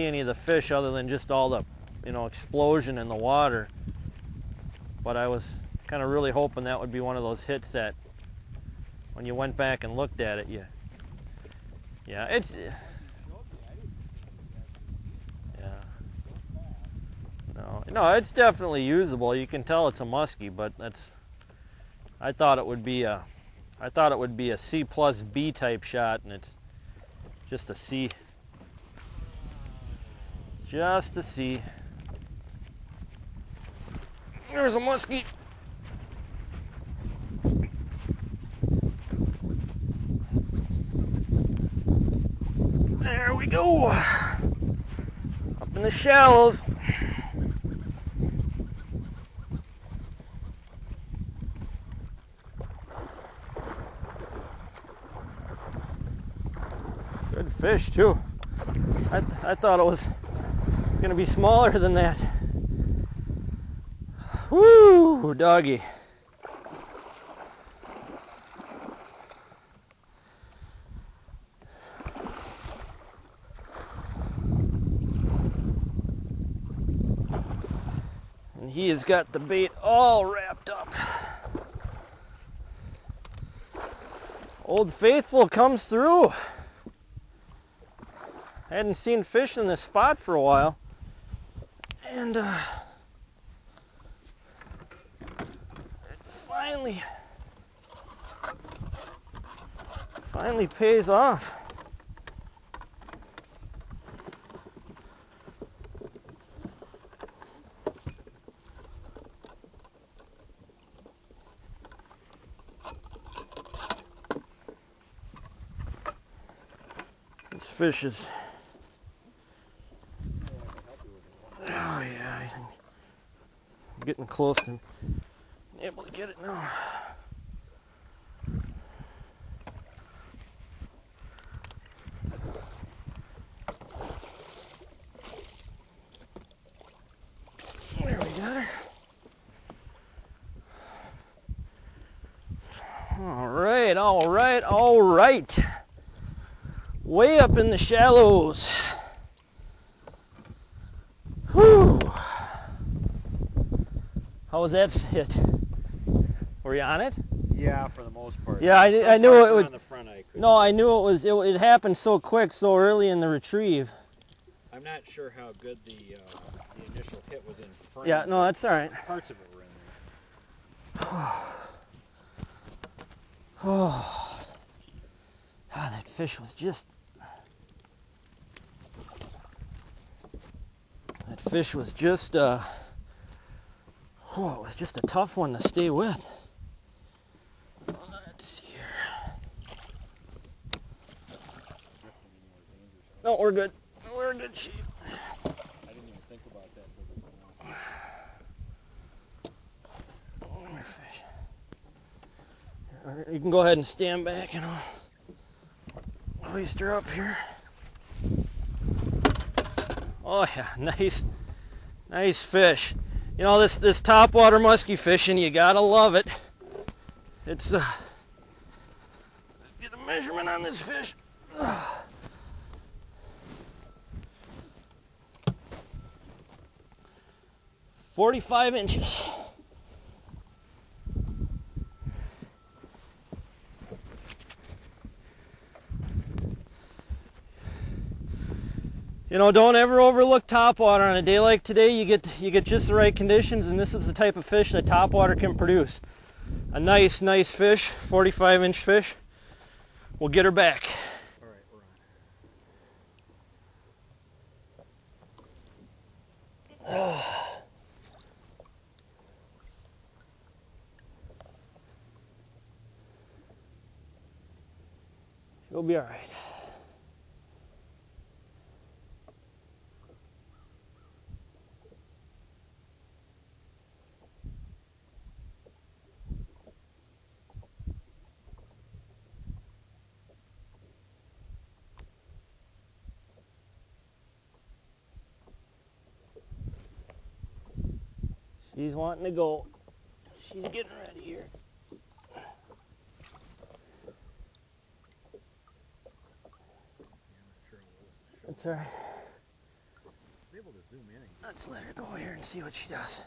any of the fish other than just all the, you know, explosion in the water. But I was kind of really hoping that would be one of those hits that when you went back and looked at it, you, yeah, it's, eh. yeah. No, no, it's definitely usable. You can tell it's a muskie, but that's, I thought it would be a, I thought it would be a C plus B type shot, and it's just a C. Just to see. There's a muskie. There we go. Up in the shallows. Good fish too. I, th I thought it was going to be smaller than that. Woo, doggy. And he has got the bait all wrapped up. Old Faithful comes through. I Hadn't seen fish in this spot for a while. And uh, it finally, finally pays off. This fish is Oh yeah, I think I'm getting close to able to get it now. There we got her. All right, all right, all right. Way up in the shallows. How was that hit? Were you on it? Yeah, for the most part. Yeah, I- I knew it would- On the front, I. No, I knew it was. It, it happened so quick, so early in the retrieve. I'm not sure how good the uh, the initial hit was in front. Yeah, no, that's all right. Parts of it were in there. Oh, God, that fish was just. That fish was just. Uh, oh, it was just a tough one to stay with. Let's see here. No, we're good. We're in good shape. I didn't even think about that until. You can go ahead and stand back and I'll hoist her up here. Oh yeah, nice, nice fish. You know this this topwater muskie fishing, you gotta love it. It's uh, get a measurement on this fish. Forty-five inches. You know, don't ever overlook topwater on a day like today. You get you get just the right conditions, and this is the type of fish that topwater can produce. A nice, nice fish, 45 inch fish. We'll get her back. All right, we're on. She'll be all right. She's wanting to go. She's getting ready here. That's all right. Let's let her go here and see what she does.